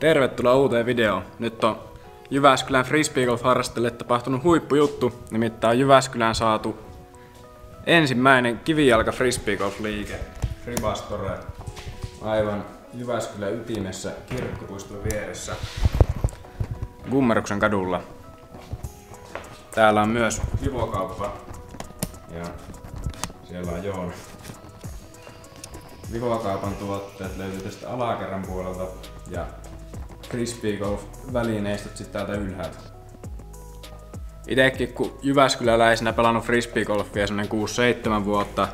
Tervetuloa uuteen videoon. Nyt on Jyväskylän frisbeegolf harrastajille tapahtunut huippujuttu, nimittäin Jyväskylään saatu ensimmäinen kivijalka frisbeegolf liike. Fribastore aivan Jyväskylän ytimessä kirkkopuiston vieressä Gummeruksen kadulla. Täällä on myös Vivokauppa ja siellä on Joona. Vivokaupan tuotteet löytyy tästä alakerran puolelta ja frisbee golf välineistöt sitten täältä ylhäältä. Itekin kun Jyväskyläläisenä pelannut frisbeegolfia semmonen 6-7 vuotta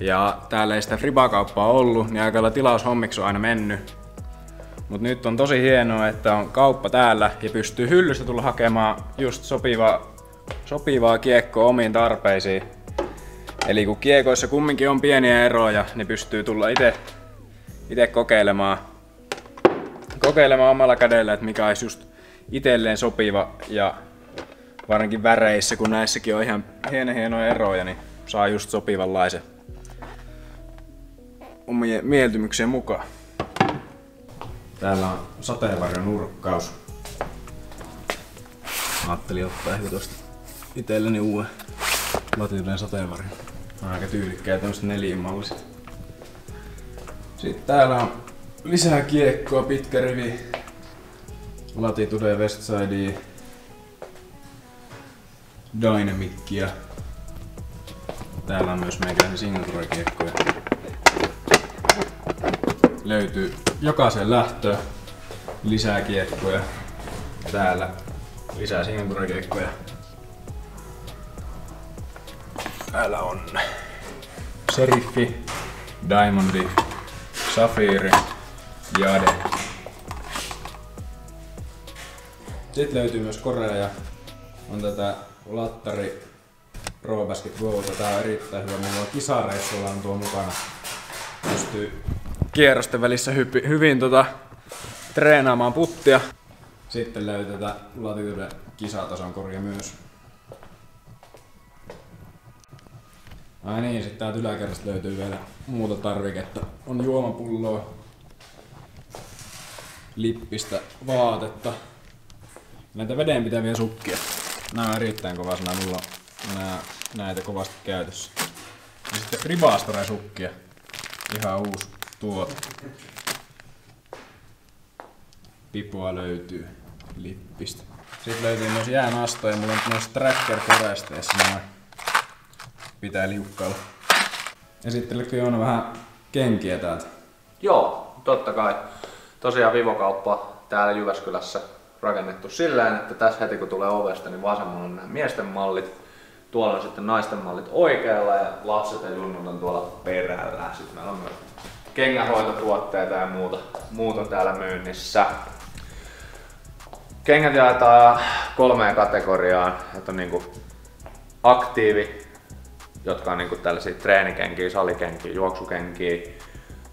ja täällä ei sitä fribakauppaa ollut, niin aika tilaushommiksi on aina mennyt. Mut nyt on tosi hienoa, että on kauppa täällä ja pystyy hyllystä tulla hakemaan just sopivaa, sopivaa kiekkoa omiin tarpeisiin. Eli kun kiekoissa kumminkin on pieniä eroja, niin pystyy tulla itse kokeilemaan, kokeilemaan omalla kädellä, että mikä olisi just itselleen sopiva ja varsinkin väreissä, kun näissäkin on ihan hieno hienoja eroja, niin saa just sopivanlaisen omien mieltymyksien mukaan. Täällä on sateenvarjon nurkkaus. Ajattelin ottaa ehkä tosta itselleni uuden latituuden sateenvarjon. On aika tyylikkäitä tämmöset nelimalliset. Sitten täällä on lisää kiekkoa, pitkä rivi. Latitude Westside Dynamickia. Täällä on myös meikäläinen signature-kiekkoja. Löytyy jokaisen lähtöön lisää kiekkoja. Täällä lisää signature-kiekkoja. Täällä on Seriffi, Diamondi, Safiri, Jade. Sitten löytyy myös Korea ja on tätä Lattari Pro Basket Gota. Tää on erittäin hyvä. Mulla on kisareissulla on tuo mukana. Pystyy kierrosten välissä hypi, hyvin tota, treenaamaan puttia. Sitten löytyy tätä Latitude kisatason korja myös. Ai niin, sitten täältä yläkerrasta löytyy vielä muuta tarviketta. On juomapulloa, lippistä, vaatetta, näitä vedenpitäviä sukkia. Nämä on erittäin kova sana, mulla on näitä kovasti käytössä. Ja sitten Ribastore sukkia. Ihan uusi tuote. Pipua löytyy lippistä. Sitten löytyy myös jäänastoja, mulla on myös tracker foresteissa nämä pitää liukkailla. Esittelytkö Joona vähän kenkiä täältä? Joo, totta kai. Tosiaan Vivokauppa täällä Jyväskylässä rakennettu sillä että tässä heti kun tulee ovesta, niin vasemmalla on nämä miesten mallit, tuolla on sitten naisten mallit oikealla ja lapset ja junnut on tuolla perällä. Sitten meillä on myös kengähoitotuotteita ja muuta, muuta täällä myynnissä. Kengät jaetaan kolmeen kategoriaan, että on niinku aktiivi, jotka on niinku tällaisia treenikenkiä, salikenkiä, juoksukenkiä.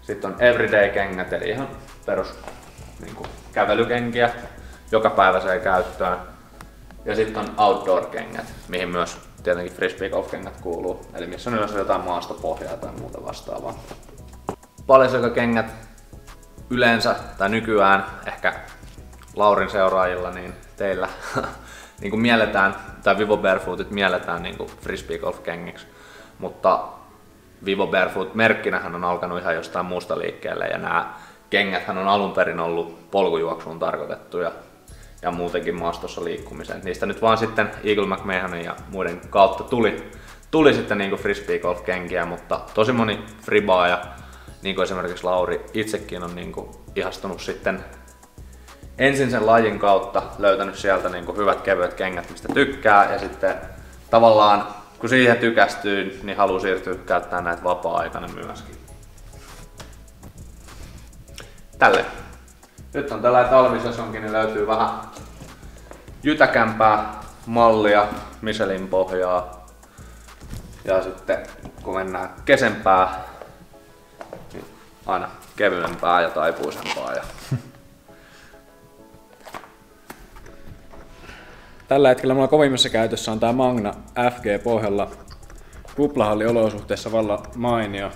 Sitten on everyday-kengät, eli ihan perus niinku, kävelykenkiä, joka päivä se käyttöön. Ja sitten on outdoor-kengät, mihin myös tietenkin frisbee golf-kengät kuuluu, eli missä on yleensä jotain maastopohjaa tai muuta vastaavaa. kengät yleensä tai nykyään ehkä Laurin seuraajilla, niin teillä niin kuin mielletään, tai Vivo Barefootit mielletään niin kuin frisbee golf kengiksi mutta Vivo Barefoot merkkinähän on alkanut ihan jostain muusta liikkeelle ja nämä kengät on alun perin ollut polkujuoksuun tarkoitettuja ja muutenkin maastossa liikkumiseen. Niistä nyt vaan sitten Eagle McMahonin ja muiden kautta tuli, tuli sitten niin frisbee golf kenkiä, mutta tosi moni fribaa ja niin kuin esimerkiksi Lauri itsekin on niin kuin ihastunut sitten ensin sen lajin kautta, löytänyt sieltä niin kuin hyvät kevyet kengät, mistä tykkää ja sitten tavallaan kun siihen tykästyy, niin haluaa siirtyä käyttämään näitä vapaa-aikana myöskin. Tälle. Nyt on tällainen talvisesonkin, niin löytyy vähän jytäkämpää mallia, Michelin pohjaa. Ja sitten kun mennään kesempää, niin aina kevyempää ja taipuisempaa. Ja Tällä hetkellä mulla kovimmassa käytössä on tää Magna FG pohjalla. Kuplahalli olosuhteessa valla mainio.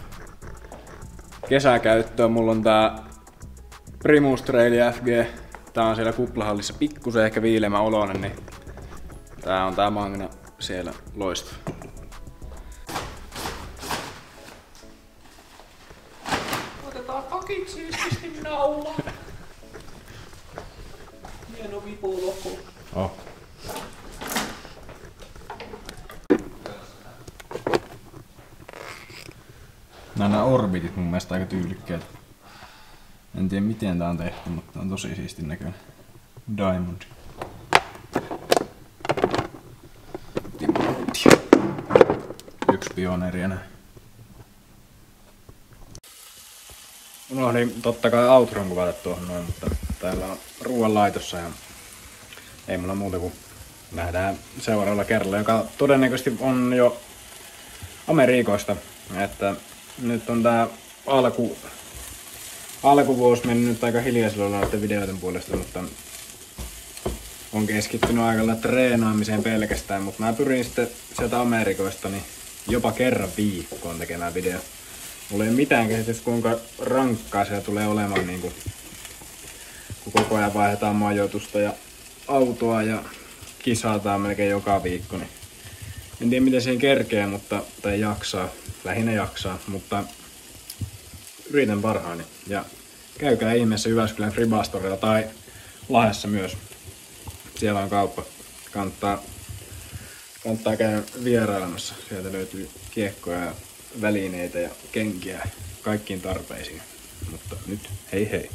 Kesäkäyttöön mulla on tää Primus Trail FG. Tää on siellä kuplahallissa pikkusen ehkä viilemä oloinen, niin tää on tää Magna siellä loistava. Otetaan pakit siististi naula. Hieno vipuloko. Oh. Nämä, nämä orbitit mun mielestä aika tyylikkäät. En tiedä miten tää on tehty, mutta on tosi siistin näköinen. Diamond. Timanttia. Yksi pioneeri enää. Unohdin totta kai outron kuvata tuohon noin, mutta täällä on ruoanlaitossa ja ei mulla muuta kuin nähdään seuraavalla kerralla, joka todennäköisesti on jo Amerikoista. Että nyt on tää alku, alkuvuosi mennyt nyt aika hiljaisella näiden videoiden puolesta, mutta on keskittynyt aika lailla treenaamiseen pelkästään, mutta mä pyrin sitten sieltä Amerikoista niin jopa kerran viikkoon tekemään video. Mulla ei ole mitään käsitys kuinka rankkaa se tulee olemaan niin kuin, kun koko ajan vaihdetaan majoitusta ja autoa ja kisataan melkein joka viikko. Niin en tiedä miten siihen kerkee, mutta, tai jaksaa, lähinnä jaksaa, mutta yritän parhaani. Ja käykää ihmeessä Jyväskylän Fribastorilla tai Lahdessa myös. Siellä on kauppa. Kannattaa, kannattaa käydä vierailemassa. Sieltä löytyy kiekkoja ja välineitä ja kenkiä kaikkiin tarpeisiin. Mutta nyt hei hei.